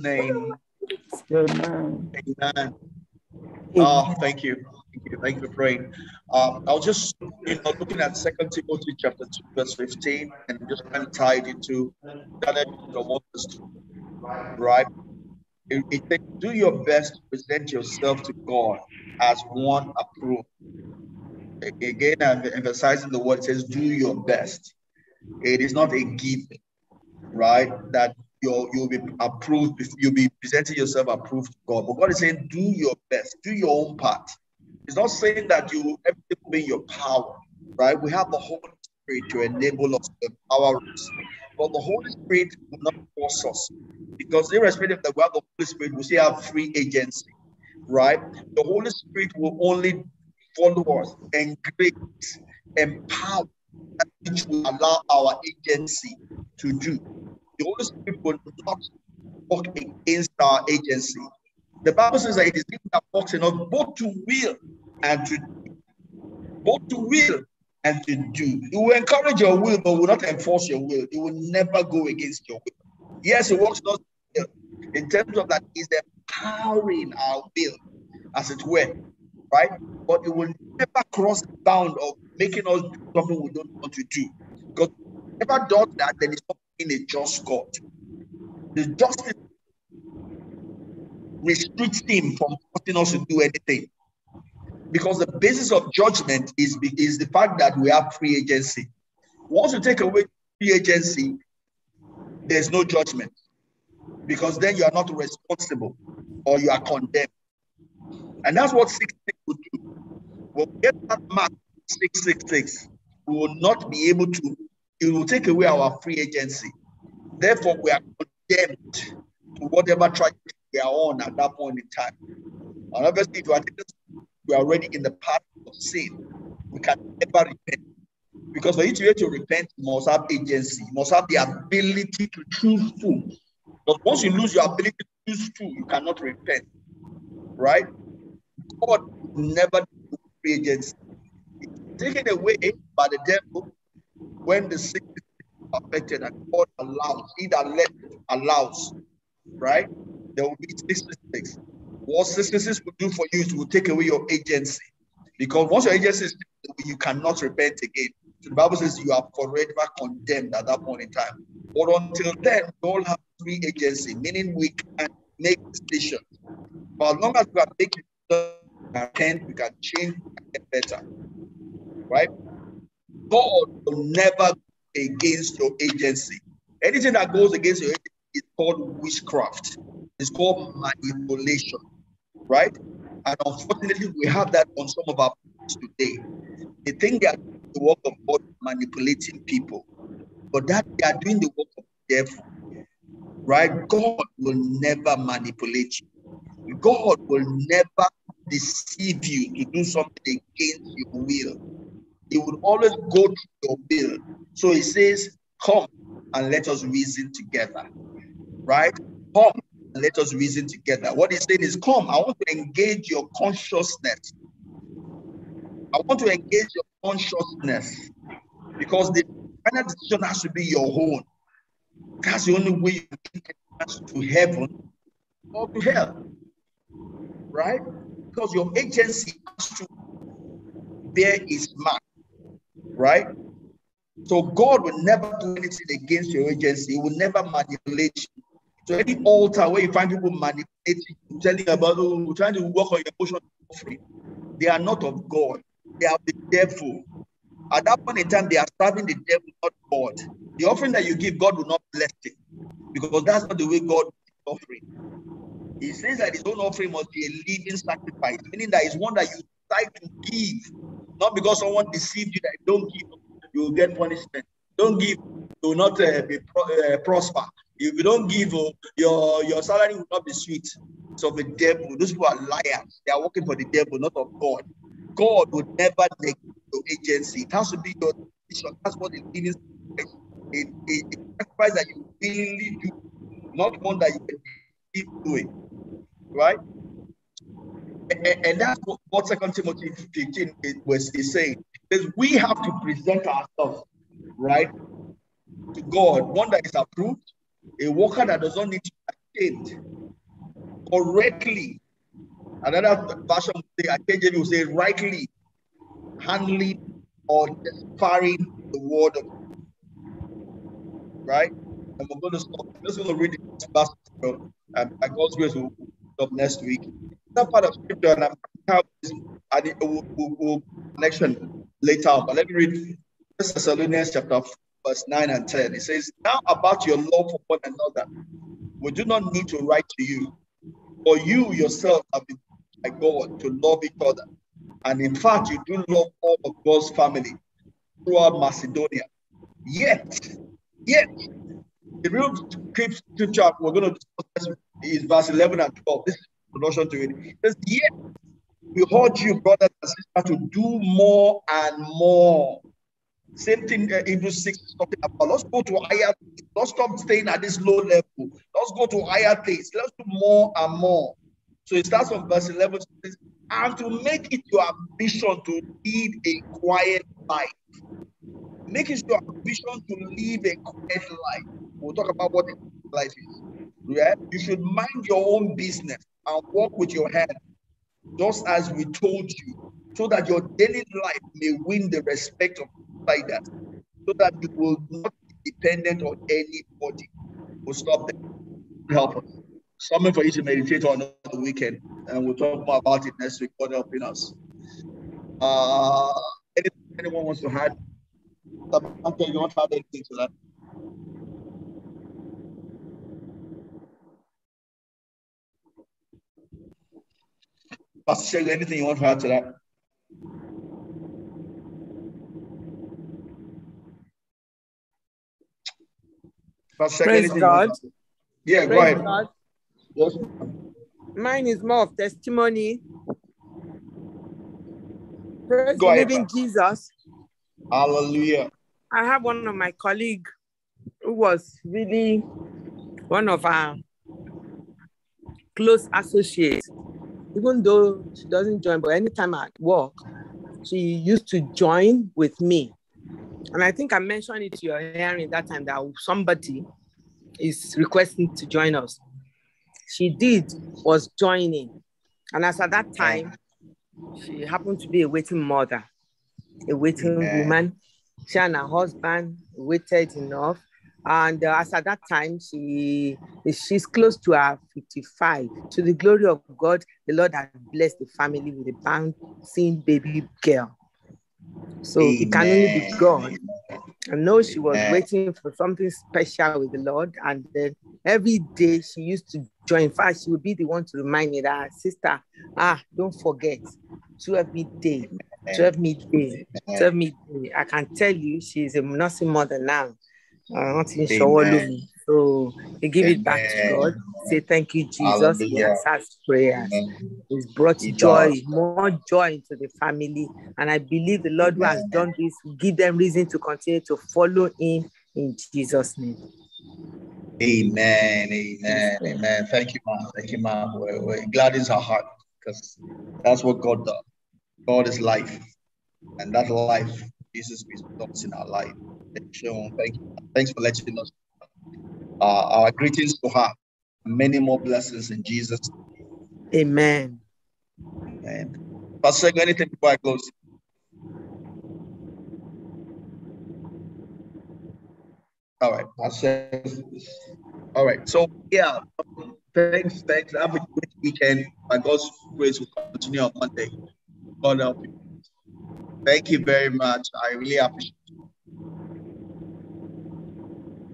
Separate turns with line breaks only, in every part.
name.
Amen.
Amen. Oh, thank you. Thank you. Thank you for praying. Um, I was just you know looking at Second Timothy chapter two, verse fifteen, and just kind of tied into that right. It, it says, do your best to present yourself to God as one approved. Again, I'm emphasizing the word. It says, do your best. It is not a given, right? That you'll you'll be approved. You'll be presenting yourself approved to God. But God is saying, do your best. Do your own part. It's not saying that you everything will be in your power, right? We have the Holy Spirit to enable us, to empower us. But the Holy Spirit will not force us because irrespective that we have the Holy Spirit, we still have free agency, right? The Holy Spirit will only follow us and create, empower, which will allow our agency to do. The Holy Spirit will not work against our agency. The Bible says that it is him that works in us both to will and to. Both to will and to do. It will encourage your will, but will not enforce your will. It will never go against your will. Yes, it works not in terms of that is empowering our will, as it were, right? But it will never cross the bound of making us do something we don't want to do. Because never does that, then it's not in a just God. The justice restricts him from forcing us to do anything. Because the basis of judgment is, is the fact that we have free agency. Once you take away free agency, there's no judgment. Because then you are not responsible or you are condemned. And that's what 666 will do. We'll get that mark 666. We will not be able to, it will take away our free agency. Therefore, we are condemned to whatever tragedy we are on at that point in time. And obviously, if you are we are already in the path of sin. We can never repent. Because for you to be able to repent, you must have agency, you must have the ability to choose to. But once you lose your ability to choose to, you cannot repent. Right? God never do agency. It's taken away by the devil when the sick is affected and God allows, He that let allows, right? There will be statistics. What statistics will do for you is will take away your agency. Because once your agency is you cannot repent again. So the Bible says you are forever condemned at that point in time. But until then, we all have free agency, meaning we can make decisions. But as long as we are making decisions, we can change, we can get better. Right? God will never against your agency. Anything that goes against your agency is called witchcraft. It's called manipulation, right? And unfortunately, we have that on some of our today. They think they are doing the work of God manipulating people, but that they are doing the work of the devil, right? God will never manipulate you. God will never deceive you to do something against your will. He will always go to your will. So he says, Come and let us reason together. Right? Come and let us reason together. What he's saying is, Come, I want to engage your consciousness. I want to engage your consciousness because the final decision has to be your own. That's the only way you can get to heaven or to hell. Right? Because your agency has to bear its mark right? So God will never do anything against your agency. He will never manipulate you. So any altar where you find people manipulating, telling about oh, trying to work on your emotional offering, they are not of God. They are the devil. At that point in time, they are serving the devil, not God. The offering that you give, God will not bless it because that's not the way God is offering. He says that his own offering must be a living sacrifice, meaning that it's one that you decide to give not because someone deceived you that don't give, you will get punishment. Don't give, you will not uh, be pro- uh, prosper. If you don't give, uh, your your salary will not be sweet. So the devil, those people are liars. They are working for the devil, not of God. God would never neglect your agency. It has to be your decision. That's what it means. A, sacrifice that you really do, not one that you can keep doing. Right? And, and that's what, Second Timothy 15 was is saying. Is we have to present ourselves right to God, one that is approved, a worker that does not need to be ashamed, correctly. Another version would I KJV will say, rightly handling or inspiring the word of God. right? And we're going to stop. I'm just going to read this last scripture, and by God's grace, we'll stop next week. That part of scripture, and I'm we'll, we'll connection later on, but let me read First Thessalonians chapter 4, verse 9 and 10. It says, Now about your love for one another, we do not need to write to you, for you yourself have been by God to love each other. And in fact, you do love all of God's family throughout Macedonia. Yet, yet, the real scripture we're going to discuss is verse 11 and 12. This is introduction to it. It says, Yet, we urge you, brothers and sisters, to do more and more. Same thing uh, Hebrews 6 is talking about. Let's go to higher. Let's stop staying at this low level. Let's go to higher things. Let's do more and more. So it starts from verse 11. Says, and to make it your ambition to lead a quiet life. Make it your ambition to live a quiet life. We'll talk about what life is. Yeah? You should mind your own business and work with your hand, just as we told you, so that your daily life may win the respect of like so that you will not be dependent on anybody. We'll stop there. Help us. Something for you to meditate on the weekend, and we'll talk more about it next week. God helping us. Uh, anyone wants to add? Okay, you to add anything to that? Pastor Shirley, anything you want to add to that?
Pastor Praise God.
Yeah, Praise go ahead. God.
Yes. Mine is more of testimony. Praise go ahead, living Jesus.
Hallelujah.
I have one of my colleague who was really one of our close associates. Even though she doesn't join, but anytime I work, she used to join with me. And I think I mentioned it to your hearing that time that somebody is requesting to join us she did was joining. And as at that time, she happened to be a waiting mother, a waiting yeah. woman. She and her husband waited enough. And uh, as at that time, she she's close to her 55. To the glory of God, the Lord has blessed the family with a bouncing baby girl. So Amen. it can only be God. I know she was waiting for something special with the Lord, and then every day she used to join. In fact, she would be the one to remind me that sister, ah, don't forget, 12 midday, 12 midday, 12 midday. I can tell you she's a nursing mother now. Uh, not in Shawalumi. So we give Amen. it back to God. Say thank you, Jesus. He answers prayers. He's brought joy, more joy into the family. And I believe the Lord who has done this will give them reason to continue to follow him in Jesus' name.
Amen. Amen. Amen. Thank you, man. Thank you, man. We're, we're our heart because that's what God does. God is life. And that life, Jesus results in our life. Thank you. Thanks for letting us uh, our greetings to her. Many more blessings in Jesus.
Amen.
Amen. Pastor, anything before I close? All right, Pastor. All right. So yeah, thanks, thanks. Have a great weekend. By God's grace, will continue on Monday. God help you. Thank you very much. I really appreciate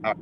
it.